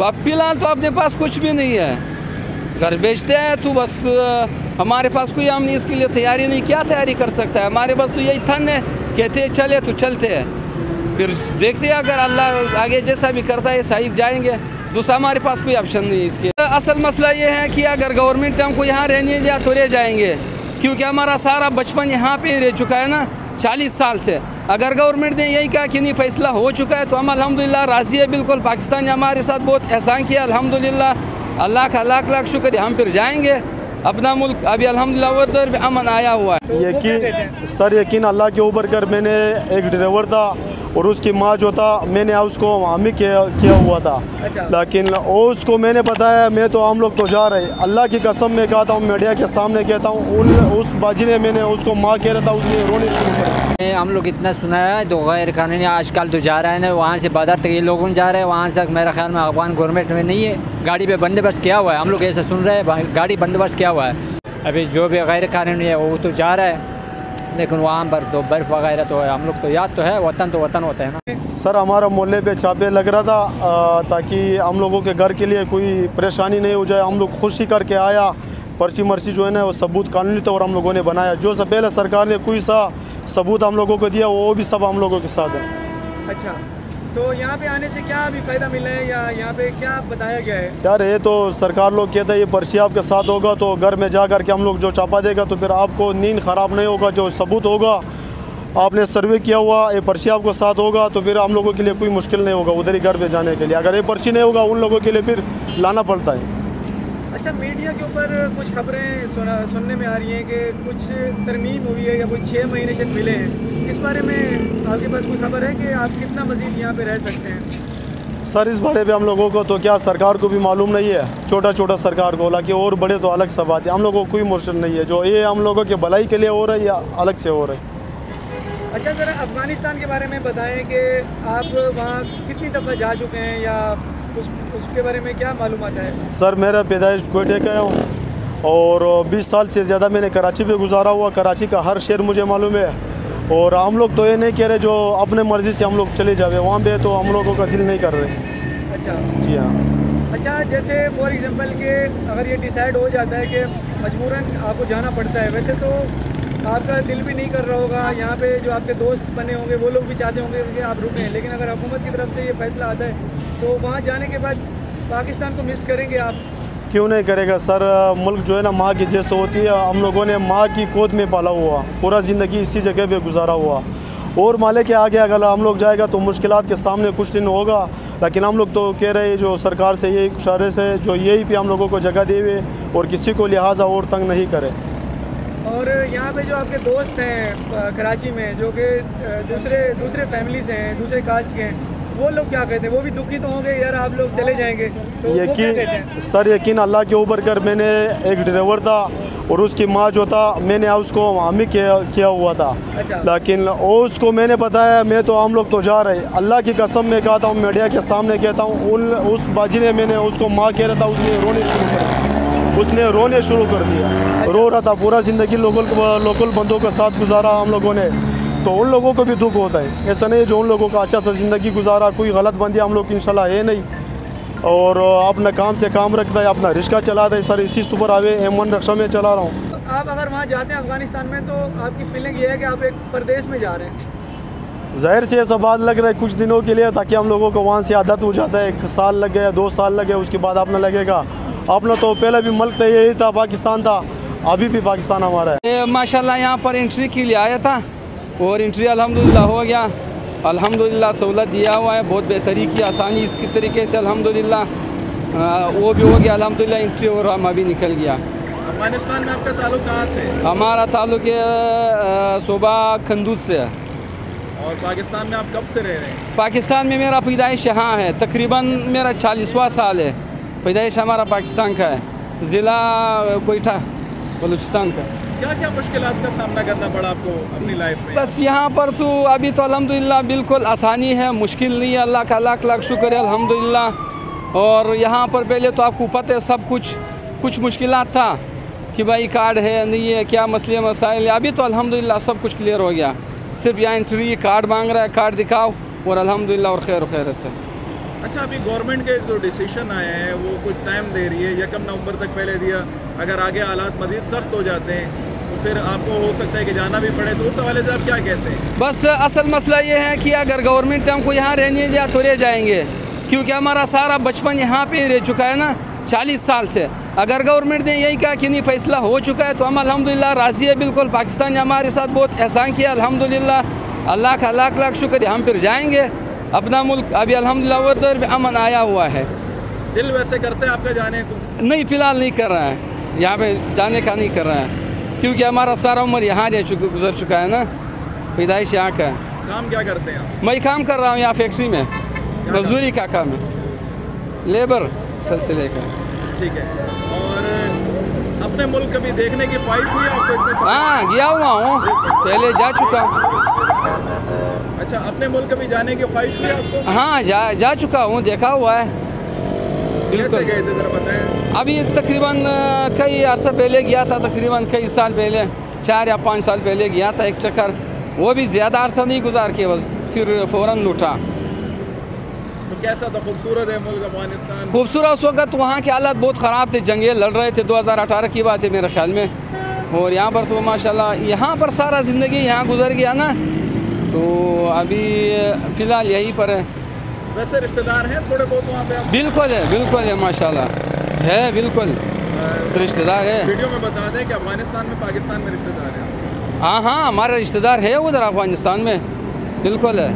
तो अब फ़िलहाल तो अपने पास कुछ भी नहीं है। घर बेचते हैं तो बस हमारे पास कोई हमने इसके लिए तैयारी नहीं। क्या तैयारी कर सकता है? हमारे पास तो यही थन है। कहते हैं, चले तो चलते हैं। फिर देखते हैं, अगर अल्लाह आगे जैसा भी करता है सही जाएँगे। दूसरा, हमारे पास कोई ऑप्शन नहीं है इसके असल मसला ये है कि अगर गवर्नमेंट हमको यहाँ रहने दिया तो रह जाएँगे। क्योंकि हमारा सारा बचपन यहाँ पे रह चुका है ना, चालीस साल से। अगर गवर्नमेंट ने यही कहा कि नहीं फैसला हो चुका है तो हम अल्हम्दुलिल्लाह राज़ी है बिल्कुल। पाकिस्तान ने हमारे साथ बहुत एहसान किया अल्हम्दुलिल्लाह। अल्लाह का लाख लाख शुक्र हम फिर जाएँगे। अपना मुल्क अभी अल्हम्दुलिल्लाह उधर भी अमन आया हुआ है। यकीन सर यकीन अल्लाह के ऊपर कर मैंने एक ड्राइवर था और उसकी माँ जो था मैंने उसको हामी किया किया हुआ था। लेकिन उसको मैंने बताया मैं तो हम लोग तो जा रहे अल्लाह की कसम में कहता हूँ मीडिया के सामने कहता हूँ उन उस बाजी ने मैंने उसको माँ कह रहा था उसने रोने शुरू कर ये हम लोग इतना सुना है तो गैर कानूनी आजकल तो जा रहे हैं ना वहाँ से बादर तक ये लोग जा रहे हैं, वहाँ तक मेरा ख्याल में अफगान गवर्नमेंट में नहीं है। गाड़ी पे बंदोबस्त किया हुआ है, हम लोग ऐसा सुन रहे हैं गाड़ी बंदोबस्त किया हुआ है। अभी जो भी गैर कानूनी है, वो तो जा रहा है, लेकिन वहाँ पर तो बर्फ़ वगैरह तो है, हम लोग तो याद तो है, वतन तो वतन होता है ना। सर, हमारा मोहल्ले पे छापे लग रहा था ताकि हम लोगों के घर के लिए कोई परेशानी नहीं हो जाए, हम लोग खुशी करके आया। पर्ची मर्ची जो है ना वो सबूत कानूनी तौर हम लोगों ने बनाया। जो सब पहले सरकार ने कोई सा सबूत हम लोगों को दिया वो भी सब हम लोगों के साथ है। अच्छा तो यहाँ पे आने से क्या अभी फ़ायदा मिला है या यहाँ पे क्या बताया गया है? यार ये तो सरकार लोग कहते हैं ये पर्ची आपके साथ होगा तो घर में जा कर के हम लोग जो चापा देगा तो फिर आपको नींद ख़राब नहीं होगा जो सबूत होगा आपने सर्वे किया हुआ ये पर्ची आपको साथ होगा तो फिर हम लोगों के लिए कोई मुश्किल नहीं होगा उधर ही घर पे जाने के लिए। अगर ये पर्ची नहीं होगा उन लोगों के लिए फिर लाना पड़ता है। अच्छा मीडिया के ऊपर कुछ खबरें सुना सुनने में आ रही हैं कि कुछ तरमीम हुई है या कोई छः महीने से मिले हैं। इस बारे में आपके पास कोई खबर है कि आप कितना मजीद यहाँ पे रह सकते हैं? सर इस बारे में हम लोगों को तो क्या सरकार को भी मालूम नहीं है? छोटा छोटा सरकार को हालाँकि और बड़े तो अलग सा बात है। हम लोगों को कोई मुश्किल नहीं है। जो ये हम लोगों के भलाई के लिए हो रहा है या अलग से हो रहा है। अच्छा सर अफ़गानिस्तान के बारे में बताएँ कि आप वहाँ कितनी दफ़ा जा चुके हैं या उस उसके बारे में क्या मालूम है? सर मेरा पैदाइश कोयटे का हूँ और 20 साल से ज़्यादा मैंने कराची पे गुजारा हुआ। कराची का हर शहर मुझे मालूम है और हम लोग तो ये नहीं कह रहे जो अपने मर्ज़ी से हम लोग चले जावे। वहाँ पे तो हम लोगों का दिल नहीं कर रहे। अच्छा। जी हाँ। अच्छा जैसे फॉर एग्जांपल के अगर ये डिसाइड हो जाता है कि मजबूरन आपको जाना पड़ता है वैसे तो आपका दिल भी नहीं कर रहा होगा, यहाँ पे जो आपके दोस्त बने होंगे, वो लोग भी चाहते होंगे कि आप रुकें, लेकिन अगर हुकूमत की तरफ़ से ये फैसला आता है तो वहाँ जाने के बाद पाकिस्तान को मिस करेंगे आप। क्यों नहीं करेगा? सर, मुल्क जो है ना, माँ की जैसे होती है। हम लोगों ने माँ की गोद में पाला हुआ, पूरा ज़िंदगी इसी जगह पे गुजारा हुआ। और माले के आगे अगर हम लोग जाएगा तो मुश्किल के सामने कुछ दिन होगा। लेकिन हम लोग तो कह रहे हैं, जो सरकार से यही इशारे से, जो यही पे हम लोगों को जगह दे हुए और किसी को लिहाजा और तंग नहीं करे। और यहाँ पे जो आपके दोस्त हैं कराची में जो कि दूसरे दूसरे फैमिली से हैं दूसरे कास्ट के हैं वो लोग क्या कहते हैं? वो भी दुखी तो होंगे यार आप लोग चले जाएँगे। तो यकीन सर यकीन अल्लाह के ऊपर कर मैंने एक ड्राइवर था और उसकी माँ जो था मैंने उसको हामी किया किया हुआ था। अच्छा। लेकिन वो उसको मैंने बताया मैं तो हम लोग तो जा रहे अल्लाह की कसम मैं कहता हूँ मीडिया के सामने कहता हूँ उन उस बाजी ने मैंने उसको माँ कह रहा था उसने रोने शुरू कर उसने रोने शुरू कर दिया। रो रहा था पूरा ज़िंदगी लोकल लोकल बंदों के साथ गुजारा हम लोगों ने। तो उन लोगों को भी दुख होता है। ऐसा नहीं जो उन लोगों का अच्छा सा ज़िंदगी गुजारा कोई गलत बंदी हम लोग इंशाल्लाह है नहीं। और अपना काम से काम रखता है अपना रिश्का चलाता है सर इसी सुपर हाईवे एम वन रक्षा में चला रहा हूँ। आप अगर वहाँ जाते हैं अफ़गानिस्तान में तो आपकी फीलिंग ये है कि आप एक प्रदेश में जा रहे हैं। ज़ाहिर से ऐसा बात लग रहा है कुछ दिनों के लिए ताकि हम लोगों को वहाँ से आदत हो जाता है। एक साल लग गया दो साल लगे उसके बाद अपना लगेगा। अपना तो पहले भी मुल्क था यही था पाकिस्तान था अभी भी पाकिस्तान हमारा है। माशाल्लाह यहाँ पर एंट्री के लिए आया था और एंट्री अल्हम्दुलिल्लाह हो गया। अल्हम्दुलिल्लाह सहूलत दिया हुआ है बहुत बेहतरी की आसानी की तरीके से अल्हम्दुलिल्लाह। वो भी हो गया अल्हम्दुलिल्लाह एंट्री और हम अभी निकल गया। अफ़गानिस्तान में आपका ताल्लुक कहाँ से है? हमारा ताल्लुक है, सूबा खंदूज से है। और पाकिस्तान में आप कब से रह रहे हैं? पाकिस्तान में मेरा पैदाइश यहाँ है तकरीबन मेरा चालीसवा साल है। पैदाइश हमारा पाकिस्तान का है ज़िला कोयटा बलूचिस्तान का क्या क्या मुश्किल का सामना करना पड़ा आपको अपनी लाइफ में? बस यहाँ पर तो अभी तो अल्हम्दुलिल्लाह बिल्कुल आसानी है मुश्किल नहीं है। अल्लाह का लाख लाख शुक्र है अल्हम्दुलिल्लाह। और यहाँ पर पहले तो आपको पता है सब कुछ कुछ मुश्किल था कि भाई कार्ड है नहीं है क्या मसले मसाइल है। अभी तो अलहमदिल्ला सब कुछ क्लियर हो गया। सिर्फ़ यहाँ एंट्री कार्ड मांग रहा है कार्ड दिखाओ और अलहमदिल्ला और खैर खैरत है। अच्छा अभी गवर्नमेंट के जो डिसीज़न आए हैं, वो कुछ टाइम दे रही है यकम नवंबर तक पहले दिया। अगर आगे हालात मजीद सख्त हो जाते हैं तो फिर आपको हो सकता है कि जाना भी पड़े। तो उस हवाले से आप क्या कहते हैं? बस, असल मसला ये है कि अगर गवर्नमेंट हमको यहाँ रहने दिया तो रह जाएँगे, क्योंकि हमारा सारा बचपन यहाँ पे रह चुका है ना, चालीस साल से। अगर गवर्नमेंट ने यही कहा कि नहीं, फैसला हो चुका है तो हम अल्हम्दुलिल्लाह राज़ी है बिल्कुल। पाकिस्तान ने हमारे साथ बहुत एहसान किया, अल्हम्दुलिल्लाह। अल्लाह का लाख लाख शुक्र है हम फिर जाएँगे। अपना मुल्क अभी अल्हम्दुलिल्लाह उधर भी अमन आया हुआ है। दिल वैसे करते हैं आपका जाने को? नहीं फ़िलहाल नहीं कर रहा है। यहाँ पे जाने का नहीं कर रहा है। क्योंकि हमारा सारा उम्र यहाँ रह चुका गुजर चुका है ना। पैदाइश यहाँ का है। काम क्या करते हैं आप? मैं काम कर रहा हूँ यहाँ फैक्ट्री में। मजदूरी का काम है। लेबर सिलसिले का। ठीक है। और अपने मुल्क कभी देखने की ख्वाहिश हुई आपको इतने हाँ गया हुआ हूँ। पहले जा चुका हूँ। अच्छा अपने मुल्क कभी जाने की ख्वाहिश हुई आपको? हाँ जा जा चुका हूँ देखा हुआ है। कैसे गए थे जरा बताएँ? अभी तकरीबन कई अरसा पहले गया था तकरीबन कई साल पहले चार या पाँच साल पहले गया था एक चक्कर। वो भी ज़्यादा अरसा नहीं गुजार के बस फिर फ़ौर लूटा। तो कैसा था खूबसूरत है मुल्क अफ़गानिस्तान? खूबसूरत उस वक्त वहाँ के हालात बहुत ख़राब थे जंगें लड़ रहे थे 2018 की बात है मेरे ख्याल में। और यहाँ पर तो माशाल्लाह यहाँ पर सारा ज़िंदगी यहाँ गुजर गया ना। तो अभी फ़िलहाल यहीं पर है। वैसे रिश्तेदार हैं थोड़े बहुत वहाँ पे बिल्कुल है बिल्कुल है माशाल्लाह। है बिल्कुल। रिश्तेदार है। वीडियो में बता दें कि अफ़गानिस्तान में पाकिस्तान में रिश्तेदार हैं हाँ हाँ हमारा रिश्तेदार है उधर अफ़गानिस्तान में। बिल्कुल है।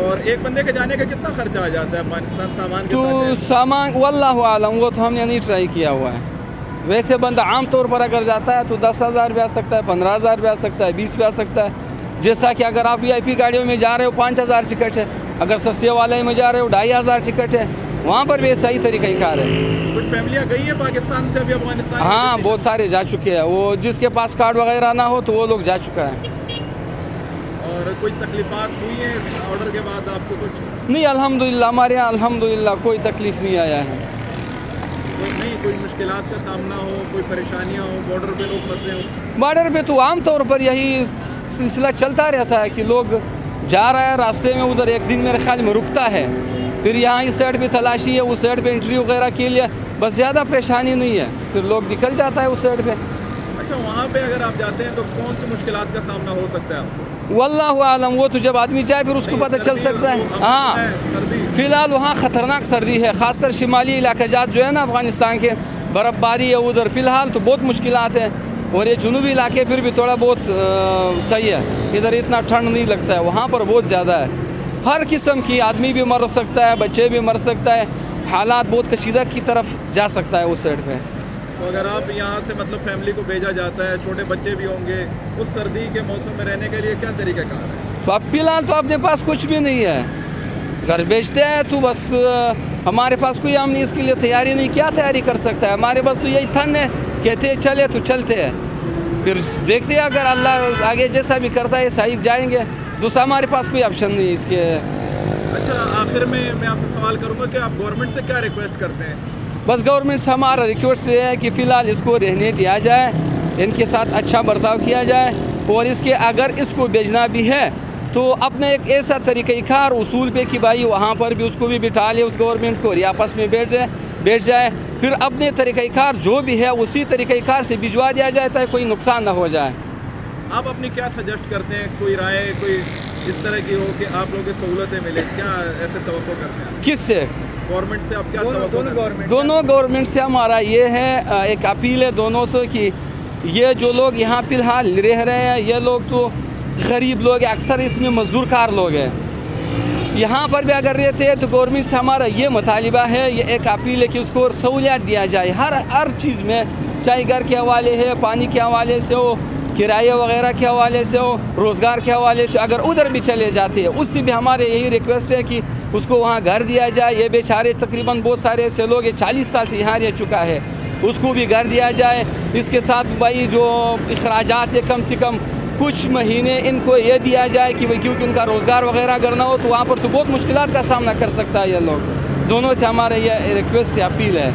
और एक बंदे के जाने का कितना खर्चा आ जाता है अफ़गानिस्तान सामान तो सामान वल्लाह आलम वो तो हमने नहीं ट्राई किया हुआ है। वैसे बंदा आम तौर पर अगर जाता है तो दस हज़ार भी आ सकता है पंद्रह हज़ार भी आ सकता है बीस भी आ सकता है। जैसा कि अगर आप वीआईपी गाड़ियों में जा रहे हो पाँच हज़ार टिकट है। अगर सस्ते वाले में जा रहे हो ढाई हज़ार टिकट है। वहाँ पर भी सही तरीका ही कार है। कुछ फैमिलियाँ गई हैं पाकिस्तान से अभी अफ़गानिस्तान हाँ बहुत सारे जा चुके हैं। वो जिसके पास कार्ड वगैरह ना हो तो वो लोग जा चुका है। और कोई तकलीफात हुई है ऑर्डर के बाद आपको कुछ? नहीं अल्हम्दुलिल्लाह हमारे यहाँ अल्हम्दुलिल्लाह कोई तकलीफ़ नहीं आया है। कोई नहीं कोई मुश्किलात का सामना हो कोई परेशानियाँ हो बॉर्डर पे लोग फंसे हो? बॉर्डर पे तो आम तौर पर यही सिलसिला चलता रहता है कि लोग जा रहा है रास्ते में उधर एक दिन मेरे ख्याल में रुकता है। फिर यहाँ इस साइड पे तलाशी है उस साइड पे इंटरव्यू वगैरह के लिए बस ज़्यादा परेशानी नहीं है। फिर लोग निकल जाता है उस साइड पे। अच्छा वहाँ पे अगर आप जाते हैं तो कौन सी मुश्किल का सामना हो सकता है आपको? वल्लाह आलम वो तो जब आदमी जाए फिर उसको पता चल सकता है। हाँ। फ़िलहाल वहाँ ख़तरनाक सर्दी है खासकर शिमाली इलाका जात जो है ना अफ़गानिस्तान के बर्फ़बारी है उधर। फ़िलहाल तो बहुत मुश्किल हैं। और ये जुनूबी इलाके फिर भी थोड़ा बहुत सही है। इधर इतना ठंड नहीं लगता है वहाँ पर बहुत ज़्यादा है। हर किस्म की आदमी भी मर सकता है बच्चे भी मर सकता है हालात बहुत कशीदा की तरफ़ जा सकता है उस साइड पे। तो अगर आप यहाँ से मतलब फैमिली को भेजा जाता है छोटे बच्चे भी होंगे उस सर्दी के मौसम में रहने के लिए क्या तरीक़ाकार है? तो अब फ़िलहाल तो अपने पास कुछ भी नहीं है। घर बेचते हैं तो बस हमारे पास कोई हमने इसके लिए तैयारी नहीं क्या तैयारी कर सकता है? हमारे पास तो यही थन है कहते हैं चले तो चलते हैं। फिर देखते हैं अगर अल्लाह आगे जैसा भी करता है सही जाएँगे। दूसरा हमारे पास कोई ऑप्शन नहीं है इसके। अच्छा आखिर में मैं आपसे सवाल करूँगा कि आप गवर्नमेंट से क्या रिक्वेस्ट करते हैं? बस गवर्नमेंट से हमारा रिक्वेस्ट ये है कि फ़िलहाल इसको रहने दिया जाए इनके साथ अच्छा बर्ताव किया जाए और इसके अगर इसको भेजना भी है तो अपने एक ऐसा तरीक़ाकार उसूल पे कि भाई वहाँ पर भी उसको भी बिठा ले उस गवर्नमेंट को और आपस में बैठ जाए बैठ जाए। फिर अपने तरीक़ार जो भी है उसी तरीक़ार से भिजवा दिया जाए ताकि कोई नुकसान ना हो जाए। आप अपनी क्या सजेस्ट करते हैं? कोई राय कोई इस तरह की हो कि आप लोगों की सहूलतें मिले? क्या ऐसे तो करते हैं किससे? गवर्नमेंट से आप क्या दोनों तवक्को दोनों करते गवर्नमेंट दोनों गवर्नमेंट से हमारा ये है एक अपील है दोनों से कि ये जो लोग यहाँ फ़िलहाल रह रहे हैं ये लोग तो गरीब लोग हैं अक्सर इसमें मजदूर कार लोग हैं। यहाँ पर भी अगर रहते हैं तो गवर्नमेंट से हमारा ये मुतालबा है, ये एक अपील है कि उसको और सहूलियात दिया जाए। हर हर चीज़ में, चाहे घर के हवाले है, पानी के हवाले से हो, किराए वगैरह के हवाले से हो, रोज़गार के हवाले से अगर उधर भी चले जाते हैं, उससे भी हमारे यही रिक्वेस्ट है कि उसको वहाँ घर दिया जाए। ये बेचारे तकरीबन बहुत सारे ऐसे लोग हैं, चालीस साल से यहाँ रह चुका है। उसको भी घर दिया जाए। इसके साथ भाई जो अखराज है, कम से कम कुछ महीने इनको ये दिया जाए कि भाई क्योंकि उनका रोज़गार वगैरह करना हो तो वहाँ पर तो बहुत मुश्किल का सामना कर सकता है ये लोग। दोनों से हमारे ये रिक्वेस्ट है अपील है।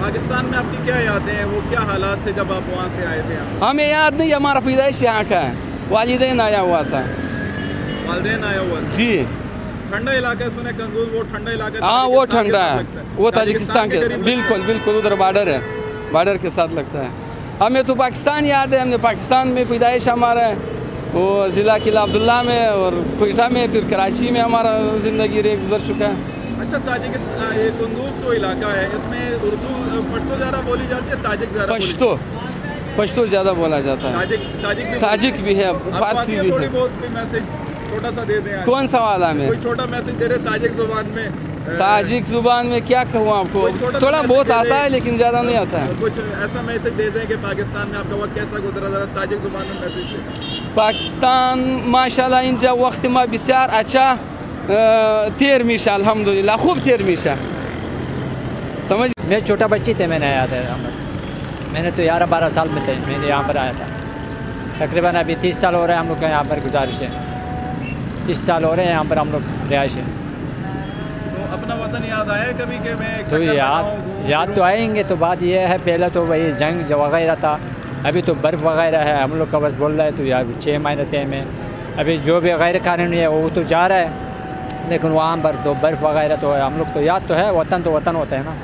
पाकिस्तान में आपकी क्या यादें हैं? वो क्या हालात थे जब आप वहाँ से आए थे हमें याद नहीं हमारा पैदाइश यहाँ का है। वालदेन आया हुआ था। वालदेन आया हुआ था? जी। ठंडा इलाका है सुने कंगूज वो ठंडा इलाका हाँ वो ठंडा है। वो ताजिकिस्तान के। बिल्कुल बिल्कुल उधर बॉर्डर है। बॉर्डर के साथ लगता है। हमें तो पाकिस्तान याद है हमने पाकिस्तान में पैदाइश हमारा है वो ज़िला किला अब्दुल्ला में और कोयटा में फिर कराची में हमारा ज़िंदगी रे गुजर चुका है। अच्छा ताजिकिस्तान ये कुंदूज जो इलाका है इसमें उर्दू पश्तो ज़्यादा बोली जाती है ताजिक ज़्यादा पश्तो पश्तो ज़्यादा बोला जाता है। ताजिक ताजिक भी ताजिक है। फारसी भी है। छोटा सा दे दें कौन सा वाला में? छोटा मैसेज दे रहे ताजिक ज़ुबान में? ताजिक ज़ुबान में क्या कहूँ आपको? थोड़ा बहुत आता है लेकिन ज़्यादा नहीं आता है। कुछ ऐसा मैसेज दे दें कि पाकिस्तान में आपका वक्त कैसा गुजरा? ज़रा ताजिक ज़ुबान में मैसेज पाकिस्तान माशाल्लाह जब वक्त में बिसार अच्छा तेर मीशा अलहमदिल्ला खूब तेर मीशा। समझ मैं छोटा बच्ची थे मैंने आया था यहाँ पर। मैंने तो ग्यारह बारह साल में थे मैंने यहाँ पर आया था। तकरीबन अभी तीस साल हो रहे हैं हम लोग का यहाँ पर गुजारिश है। तीस साल हो रहे हैं यहाँ पर हम लोग रिहाइश है। याद आया कभी कि मैं तो याद याद तो? आएँगे तो बात यह है पहले तो वही जंग वगैरह था अभी तो बर्फ़ वगैरह है हम लोग का बस बोल रहा है तो यार छः महीने थे में अभी जो भी गैर कानूनी है वो तो जा रहा है लेकिन वहाँ पर तो बर्फ़ वगैरह तो है हम लोग तो याद तो है वतन तो वतन होता है ना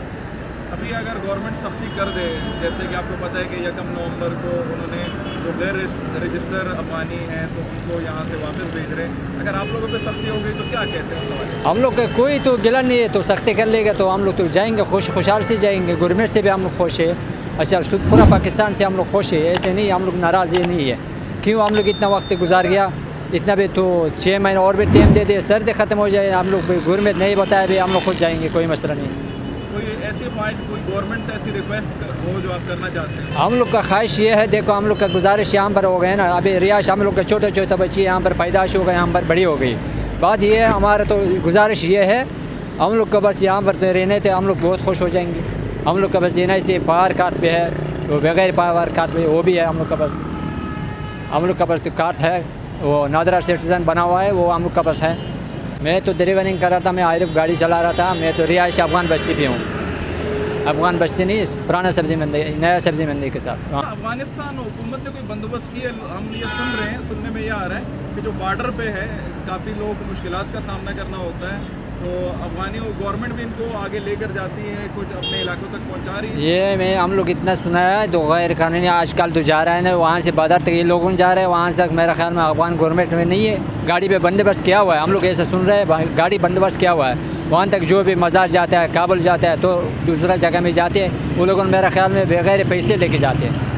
अभी अगर गवर्नमेंट सख्ती कर दे, जैसे कि आपको पता है कि यकम नवंबर को उन्होंने जो गैर रजिस्टर अफगानी हैं तो उनको यहाँ से वापस भेज रहे हैं। अगर आप लोगों पे सख्ती हो गई तो क्या कहते हैं हम लोग का कोई तो गिला नहीं है तो सख्ती कर लेगा तो हम लोग तो जाएँगे, खुश, खुशहाल से जाएँगे। गवर्नमेंट से भी हम लोग खुश है। अच्छा पूरा पाकिस्तान से हम लोग खुश है। ऐसे नहीं, हम लोग नाराज़ ये नहीं है। क्यों हम लोग इतना वक्त गुजार गया? इतना भी तो छः महीने और भी टाइम दे दे सर्दी ख़त्म हो जाए। हम लोग गवर्नमेंट नहीं बताया भी हम लोग खुद जाएँगे, कोई मसला नहीं। हम लोग का ख्वाहिश ये है, देखो हम लोग का गुजारिश यहाँ पर हो गए ना। अभी रिहाइश हम लोग का छोटे छोटे बच्चे यहाँ पर पैदाश हो गए, यहाँ पर बड़ी हो गई। बात ये है, हमारा तो गुजारिश ये है, हम लोग का बस यहाँ पर तो रहने थे, हम लोग बहुत खुश हो जाएँगे। हम लोग का बस जीना से पावर कार्ड पे है, वो बगैर पावर कार्ड पे, वो भी है हम लोग का बस। हम लोग का बस तो कार्ड है, वो नादरा सिटीज़न बना हुआ है, वो हम लोग का बस है। मैं तो ड्राइवरिंग कर रहा था, मैं आरिफ गाड़ी चला रहा था, मैं तो रिहायश अफगान बस्ती पे हूँ। अफगान बस्ती नहीं, पुराना सब्ज़ी मंडी, नया सब्ज़ी मंडी के साथ। हाँ। अफ़गानिस्तान हुकूमत ने कोई बंदोबस्त किया? हम ये सुन रहे हैं, सुनने में ये आ रहा है कि जो बॉर्डर पे है, काफ़ी लोग मुश्किल का सामना करना होता है। तो अफगानी गवर्नमेंट भी इनको आगे लेकर जाती है, कुछ अपने इलाकों तक पहुँचा रही है। ये मैं हम लोग इतना सुना है तो गैर कानूनी आजकल तो जा रहा है ना वहाँ से बदर तक ये लोग जा रहे हैं, वहाँ तक मेरा ख्याल में अफगान गवर्नमेंट में नहीं है। गाड़ी पे बंदोबस्त किया हुआ है, हम लोग ऐसा सुन रहे हैं गाड़ी बंदोबस्त किया हुआ है। वहाँ तक जो भी मज़ार जाता है, काबुल जाता है तो दूसरा जगह में जाते हैं, वो लोग मेरा ख्याल में बगैर पैसे लेके जाते हैं।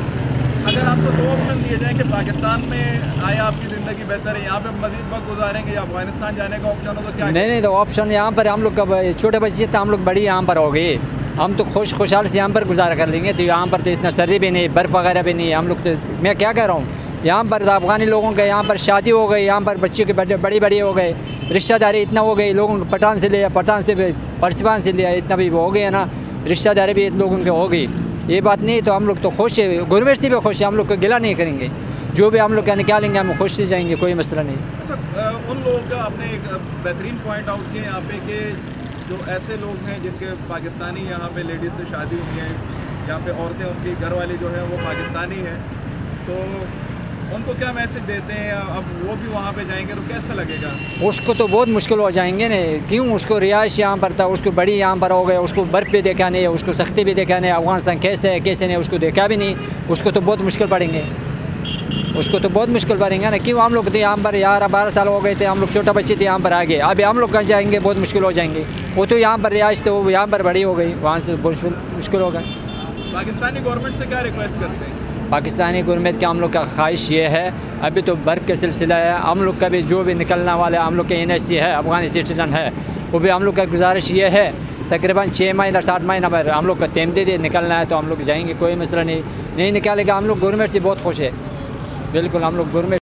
अगर आपको दो ऑप्शन दिए जाएँ कि पाकिस्तान में आए आपकी ज़िंदगी बेहतर है, यहाँ पे मजीद वक्त गुजारेंगे या अफ़गानिस्तान जाने का ऑप्शन हो तो क्या नहीं नहीं तो ऑप्शन यहाँ पर हम लोग का छोटे बच्चे तो हम लोग बड़ी यहाँ पर हो गए हम तो खुश, खुशहाल से यहाँ पर गुजारा कर लेंगे तो यहाँ पर तो इतना सर्दी भी नहीं, बर्फ़ वगैरह भी नहीं हम लोग तो मैं क्या कह रहा हूँ, यहाँ पर तो अफगानी लोगों के यहाँ पर शादी हो गई, यहाँ पर बच्चों के बड़े बड़ी हो गए रिश्तेदारी इतना हो गई, लोगों को पठान से लिया, पठान से परसिबान से लिया, इतना भी हो गया ना, रिश्तेदारी भी लोगों के हो गई। ये बात नहीं तो हम लोग तो खुश है। गवर्नमेंट से भी खुश है, हम लोग को गिला नहीं करेंगे। जो भी हम लोग क्या निकालेंगे हम खुश से जाएँगे, कोई मसला नहीं। अच्छा उन लोगों का आपने एक बेहतरीन पॉइंट आउट किया यहाँ पे कि जो ऐसे लोग हैं जिनके पाकिस्तानी यहाँ पे लेडीज़ से शादी हुई है, यहाँ पे औरतें, उनकी घर वाली जो है, वो पाकिस्तानी है। तो उनको क्या मैसेज देते हैं? अब वो भी वहाँ पे जाएँगे तो कैसा लगेगा? उसको तो बहुत मुश्किल हो जाएँगे ना। क्यों? उसको रिहाइश यहाँ पर था उसको बड़ी यहाँ पर हो गए उसको बर्फ़ भी देखा नहीं उसको सख्ती भी देखा नहीं अफ़गानिस्तान कैसे है कैसे नहीं उसको देखा भी नहीं। उसको तो बहुत मुश्किल पड़ेंगे। उसको तो बहुत मुश्किल पड़ेंगे ना। क्यों? हम लोग थे यहाँ पर ग्यारह बारह साल हो गए थे हम लोग छोटा बच्चे थे यहाँ पर आ गए। अभी हम लोग कहाँ जाएँगे? बहुत मुश्किल हो जाएँगे। वो तो यहाँ पर रिहाइश थे वो यहाँ पर बड़ी हो गई। वहाँ से तो बहुत मुश्किल होगा पाकिस्तानी गवर्नमेंट से क्या रिक्वेस्ट करते हैं? पाकिस्तानी गवर्नमेंट के हम लोग का ख्वाहिश ये है। अभी तो बर्फ़ का सिलसिला है। हम लोग का भी जो भी निकलने वाले हम लोग के एन है, अफगान सिटीज़न है, वो भी हम लोग का गुजारिश ये है। तकरीबन छः महीना, सात महीना पर हम लोग का टाइम दे दे, निकलना है तो हम लोग जाएँगे, कोई मसला नहीं। नहीं निकालेगा हम लोग गवर्नमेंट से बहुत खुश है। बिल्कुल हम लोग गवर्नमेंट